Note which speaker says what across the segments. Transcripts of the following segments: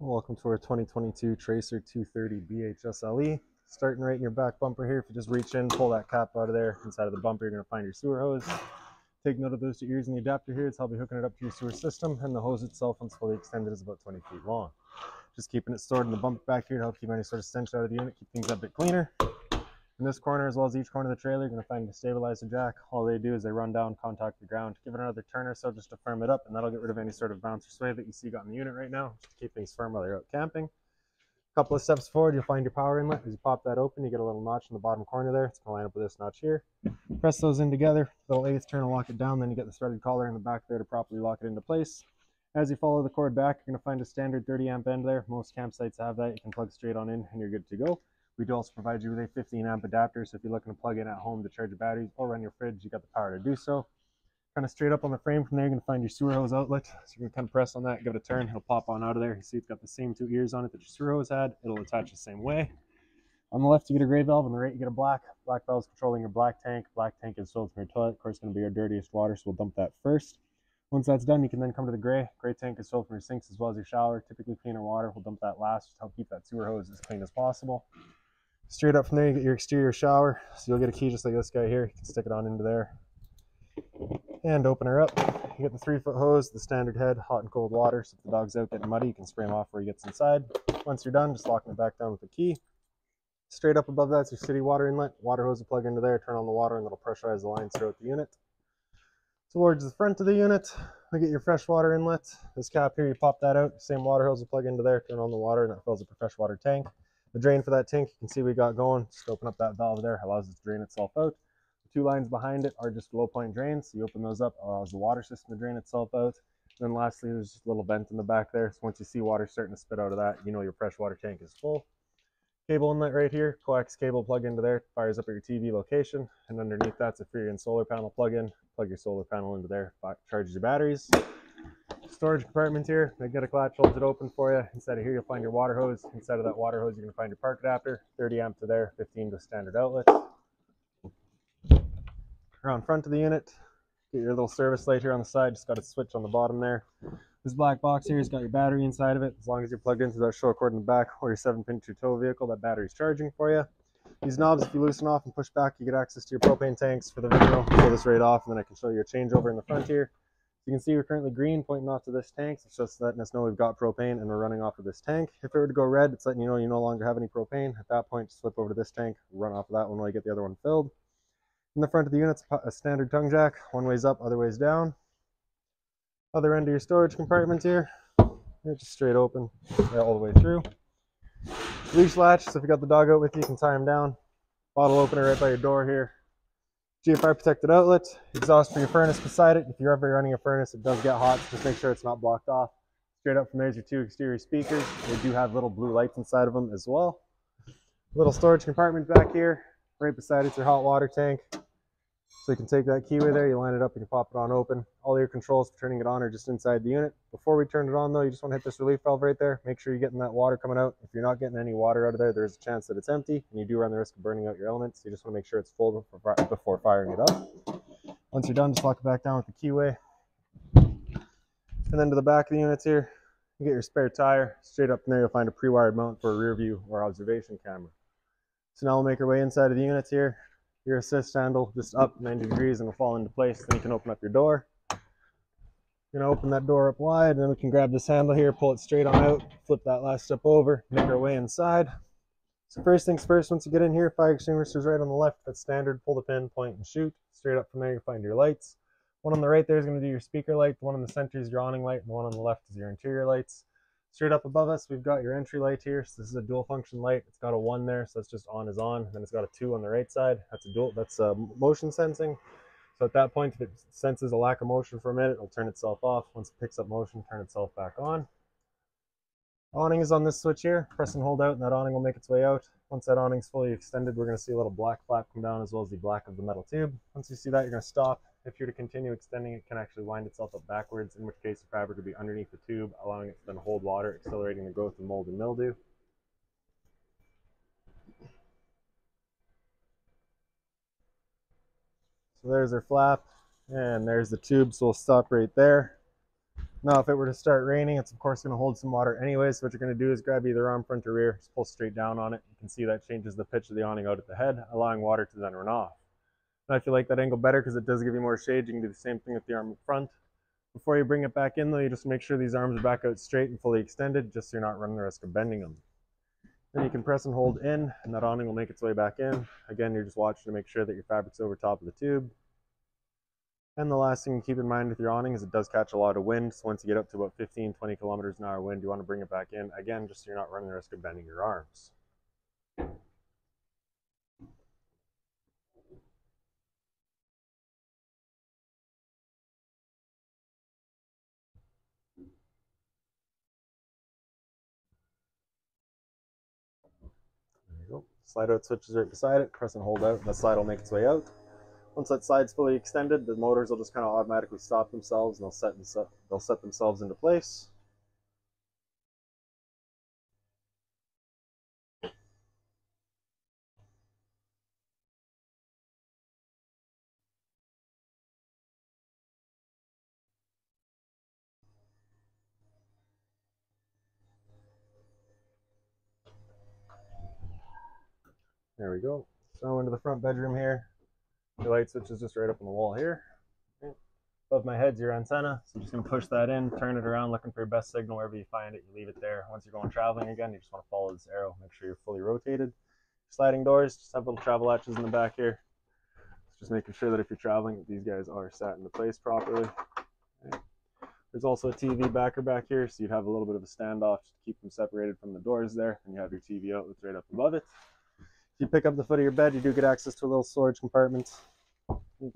Speaker 1: Welcome to our 2022 Tracer 230 BHSLE. Starting right in your back bumper here, if you just reach in, pull that cap out of there, inside of the bumper, you're going to find your sewer hose. Take note of those two ears in the adapter here, it's how we hooking it up to your sewer system, and the hose itself, once fully extended, is about 20 feet long. Just keeping it stored in the bumper back here to help keep any sort of stench out of the unit, keep things a bit cleaner. In this corner, as well as each corner of the trailer, you're going to find the stabilizer jack. All they do is they run down, contact the ground, give it another turn or so just to firm it up, and that'll get rid of any sort of bounce or sway that you see got in the unit right now, just to keep things firm while you're out camping. A couple of steps forward, you'll find your power inlet. As you pop that open, you get a little notch in the bottom corner there. It's going to line up with this notch here. Press those in together, little eighth turn and lock it down, then you get the threaded collar in the back there to properly lock it into place. As you follow the cord back, you're going to find a standard 30 amp end there. Most campsites have that. You can plug straight on in and you're good to go. We do also provide you with a 15 amp adapter, so if you're looking to plug in at home to charge your batteries or run your fridge, you got the power to do so. Kind of straight up on the frame from there, you're going to find your sewer hose outlet. So you're going to kind of press on that, give it a turn, it'll pop on out of there. You see it's got the same two ears on it that your sewer hose had. It'll attach the same way. On the left, you get a gray valve. On the right, you get a black. Black valve is controlling your black tank. Black tank is filled from your toilet. Of course, going to be your dirtiest water, so we'll dump that first. Once that's done, you can then come to the gray. Gray tank is filled from your sinks as well as your shower. Typically cleaner water. We'll dump that last to help keep that sewer hose as clean as possible. Straight up from there, you get your exterior shower. So you'll get a key just like this guy here. You can stick it on into there and open her up. You get the three foot hose, the standard head, hot and cold water. So if the dog's out getting muddy, you can spray him off where he gets inside. Once you're done, just locking it back down with the key. Straight up above that's your city water inlet. Water hose will plug into there, turn on the water, and it'll pressurize the lines throughout the unit. Towards the front of the unit, we get your fresh water inlet. This cap here, you pop that out. Same water hose will plug into there, turn on the water, and that fills up a fresh water tank. The drain for that tank, you can see we got going. Just open up that valve there, allows it to drain itself out. The two lines behind it are just low point drains. So you open those up, allows the water system to drain itself out. And then lastly, there's just a little vent in the back there. So once you see water starting to spit out of that, you know your fresh water tank is full. Cable inlet right here, coax cable plug into there, fires up at your TV location. And underneath that's a Furrion solar panel plug-in. Plug your solar panel into there, charges your batteries. Storage compartments here, magnetic latch holds it open for you. Inside of here, you'll find your water hose. Inside of that water hose, you're gonna find your park adapter, 30 amp to there, 15 to standard outlet. Around front of the unit, get your little service light here on the side, just got a switch on the bottom there. This black box here has got your battery inside of it. As long as you're plugged into that short cord in the back or your 7-pin to tow vehicle, that battery's charging for you. These knobs, if you loosen off and push back, you get access to your propane tanks for the video. Pull this right off, and then I can show you a changeover in the front here. You can see we're currently green pointing off to this tank. So it's just letting us know we've got propane and we're running off of this tank. If it were to go red, it's letting you know you no longer have any propane. At that point, just flip over to this tank, run off of that one while you get the other one filled. In the front of the unit, a standard tongue jack. One way's up, other way's down. Other end of your storage compartment here. It's just straight open all the way through. Leash latch, so if you got the dog out with you, you can tie him down. Bottle opener right by your door here. GFI protected outlet, exhaust for your furnace beside it. If you're ever running a furnace, it does get hot, just make sure it's not blocked off. Straight up from there's your two exterior speakers. They do have little blue lights inside of them as well. Little storage compartment back here. Right beside it's your hot water tank. So you can take that keyway there, you line it up and you pop it on open. All your controls for turning it on are just inside the unit. Before we turn it on though, you just want to hit this relief valve right there. Make sure you're getting that water coming out. If you're not getting any water out of there, there's a chance that it's empty and you do run the risk of burning out your elements. You just want to make sure it's full before firing it up. Once you're done, just lock it back down with the keyway. And then to the back of the units here, you get your spare tire. Straight up there, you'll find a pre-wired mount for a rear view or observation camera. So now we'll make our way inside of the units here your assist handle just up 90 degrees and it'll fall into place. Then you can open up your door. You're gonna open that door up wide, and then we can grab this handle here, pull it straight on out, flip that last step over, make our way inside. So first things first, once you get in here, fire extinguishers right on the left. That's standard. Pull the pin, point, and shoot. Straight up from there, you find your lights. One on the right there is to do your speaker light. The one in the center is your awning light, and the one on the left is your interior lights. Straight up above us, we've got your entry light here. So this is a dual function light. It's got a one there, so that's just on is on. Then it's got a two on the right side. That's a dual, that's a uh, motion sensing. So at that point, if it senses a lack of motion for a minute, it'll turn itself off. Once it picks up motion, turn itself back on. Awning is on this switch here. Press and hold out, and that awning will make its way out. Once that awning's fully extended, we're going to see a little black flap come down as well as the black of the metal tube. Once you see that, you're going to stop. If you're to continue extending, it can actually wind itself up backwards, in which case the fabric would be underneath the tube, allowing it to then hold water, accelerating the growth of mold and mildew. So there's our flap, and there's the tube, so we'll stop right there. Now, if it were to start raining, it's of course going to hold some water anyway. So what you're going to do is grab either arm, front, or rear, just pull straight down on it. You can see that changes the pitch of the awning out at the head, allowing water to then run off. Now, if you like that angle better because it does give you more shade, you can do the same thing with the arm in front. Before you bring it back in though, you just make sure these arms are back out straight and fully extended, just so you're not running the risk of bending them. Then you can press and hold in, and that awning will make its way back in. Again, you're just watching to make sure that your fabric's over top of the tube. And the last thing to keep in mind with your awning is it does catch a lot of wind. So once you get up to about 15, 20 kilometers an hour wind, you want to bring it back in. Again, just so you're not running the risk of bending your arms. Slide out switches right beside it. Press and hold out. And the slide will make its way out. Once that side's fully extended, the motors will just kind of automatically stop themselves and they'll set, they'll set themselves into place. There we go. So into the front bedroom here. The light switch is just right up on the wall here. Above my head's your antenna, so I'm just gonna push that in, turn it around, looking for your best signal wherever you find it. You leave it there. Once you're going traveling again, you just want to follow this arrow. Make sure you're fully rotated. Sliding doors, just have little travel latches in the back here. Just making sure that if you're traveling, these guys are sat into place properly. There's also a TV backer back here, so you'd have a little bit of a standoff to keep them separated from the doors there, and you have your TV outlets right up above it. If you pick up the foot of your bed, you do get access to a little storage compartment. And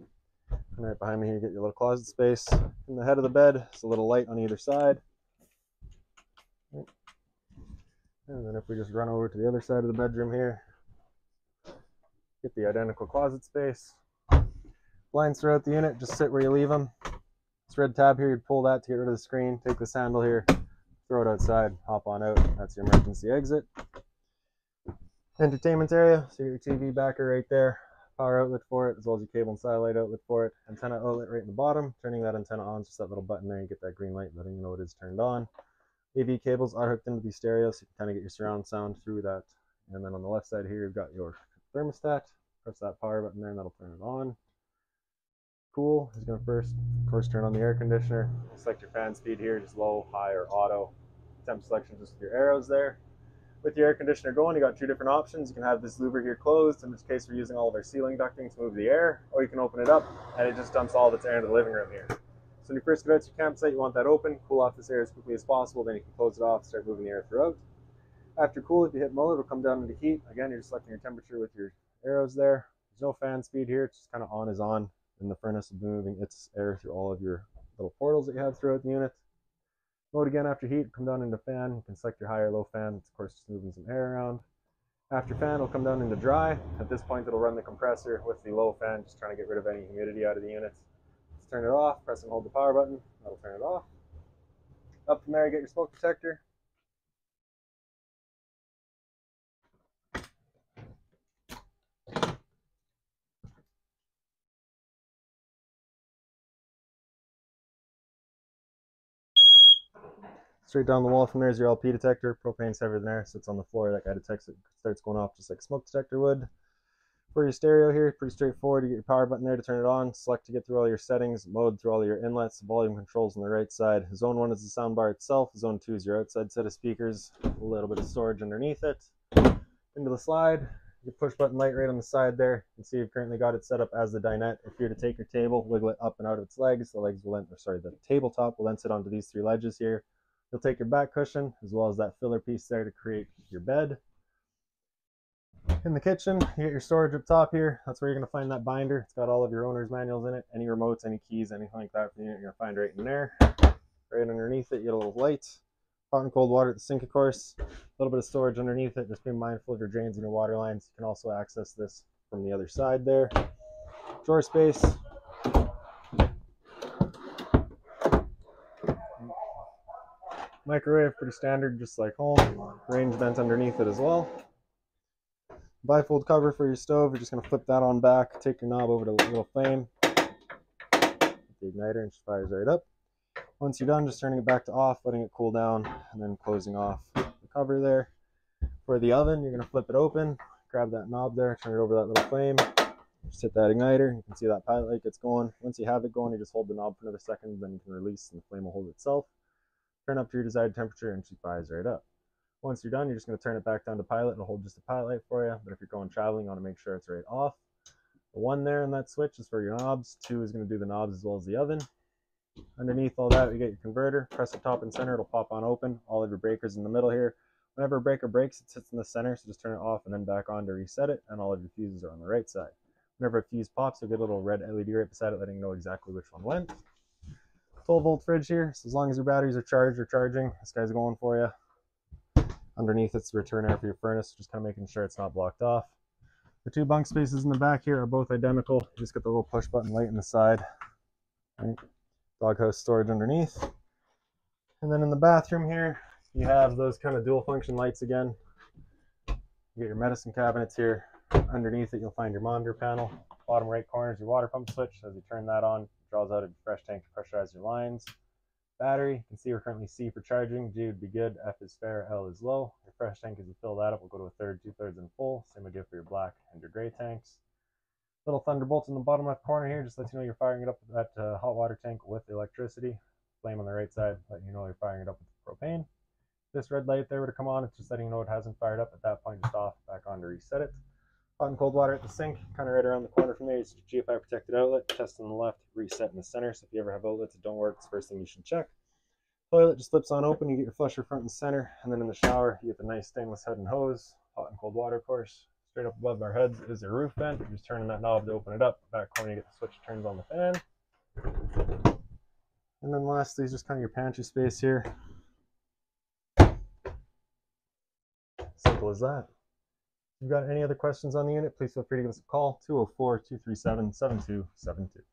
Speaker 1: right behind me here, you get your little closet space. In the head of the bed, it's a little light on either side. And then if we just run over to the other side of the bedroom here, get the identical closet space. Blinds throughout the unit, just sit where you leave them. This red tab here, you'd pull that to get rid of the screen, take this handle here, throw it outside, hop on out. That's your emergency exit entertainment area. So your TV backer right there, power outlet for it, as well as your cable and satellite outlet for it, antenna outlet right in the bottom. Turning that antenna on, just that little button there, you get that green light letting you know it is turned on. AV cables are hooked into these stereos, so you can kind of get your surround sound through that. And then on the left side here, you've got your thermostat. Press that power button there, and that'll turn it on. Cool is going to first, of course, turn on the air conditioner. Select your fan speed here, just low, high, or auto. Temp selection just with your arrows there with your air conditioner going, you got two different options. You can have this louver here closed. In this case, we're using all of our ceiling ducting to move the air, or you can open it up and it just dumps all of its air into the living room here. So when you first get out to your campsite, you want that open, cool off this air as quickly as possible, then you can close it off, start moving the air throughout. After cool, if you hit mode, it'll come down into heat. Again, you're selecting your temperature with your arrows there. There's no fan speed here, it's just kind of on is on, and the furnace will be moving its air through all of your little portals that you have throughout the unit. Mode again after heat, come down into fan. You can select your high or low fan. It's of course just moving some air around. After fan, it'll come down into dry. At this point, it'll run the compressor with the low fan, just trying to get rid of any humidity out of the unit. Let's turn it off, press and hold the power button. That'll turn it off. Up from there, get your smoke detector. Straight down the wall from there is your LP detector. Propane's heavier than air, sits on the floor. That guy detects it, starts going off just like smoke detector would. For your stereo here, pretty straightforward. You get your power button there to turn it on. Select to get through all your settings, mode through all your inlets, volume controls on the right side. Zone 1 is the soundbar itself. Zone 2 is your outside set of speakers. A little bit of storage underneath it. Into the slide, your push button light right on the side there. You can see you've currently got it set up as the dinette. If you're to take your table, wiggle it up and out of its legs, the legs will then, or sorry, the tabletop will then sit onto these three ledges here. You'll take your back cushion as well as that filler piece there to create your bed. In the kitchen, you get your storage up top here. That's where you're to find that binder. It's got all of your owner's manuals in it, any remotes, any keys, anything like that you're to find right in there. Right underneath it, you get a little light. Hot and cold water at the sink, of course. A little bit of storage underneath it. Just be mindful of your drains and your water lines. You can also access this from the other side there. Drawer space, Microwave, pretty standard, just like home. Range vent underneath it as well. Bifold cover for your stove. You're just going to flip that on back, take your knob over to the little flame, the igniter, and it fires right up. Once you're done, just turning it back to off, letting it cool down, and then closing off the cover there. For the oven, you're going to flip it open, grab that knob there, turn it over that little flame, just hit that igniter. You can see that pilot light gets going. Once you have it going, you just hold the knob for another second, then you can release and the flame will hold itself. Turn up to your desired temperature and she fires right up. Once you're done, you're just going to turn it back down to pilot. It'll hold just a pilot for you. But if you're going traveling, you want to make sure it's right off. The one there in that switch is for your knobs. Two is going to do the knobs as well as the oven. Underneath all that, you get your converter. Press the top and center, it'll pop on open. All of your breakers in the middle here. Whenever a breaker breaks, it sits in the center, so just turn it off and then back on to reset it, and all of your fuses are on the right side. Whenever a fuse pops, you'll get a little red LED right beside it letting you know exactly which one went. 12 volt fridge here, so as long as your batteries are charged or charging, this guy's going for you. Underneath it's the return air for your furnace, just kind of making sure it's not blocked off. The two bunk spaces in the back here are both identical. You just get the little push button light in the side. Right. Doghouse storage underneath. And then in the bathroom here, you have those kind of dual function lights again. You get your medicine cabinets here. Underneath it, you'll find your monitor panel. Bottom right corner is your water pump switch. As you turn that on, draws out a fresh tank to pressurize your lines. Battery, you can see we're currently C for charging. G would be good. F is fair. L is low. Your fresh tank, as you fill that up, will go to a third, two thirds, and full. Same idea for your black and your gray tanks. Little thunderbolt in the bottom left corner here just lets you know you're firing it up with that uh, hot water tank with electricity. Flame on the right side, letting you know you're firing it up with propane this red light there were to come on, it's just letting you know it hasn't fired up at that point, just off, back on to reset it. Hot and cold water at the sink, kind of right around the corner from there. It's GFI protected outlet, test on the left, reset in the center. So if you ever have outlets that don't work, it's the first thing you should check. Toilet just flips on open, you get your flusher front and center, and then in the shower, you get the nice stainless head and hose, hot and cold water, of course. Straight up above our heads is a roof vent. You're just turning that knob to open it up. Back corner, you get the switch turns on the fan. And then lastly is just kind of your pantry space here. Simple as that. If you've got any other questions on the unit, please feel free to give us a call, 204 237 7272.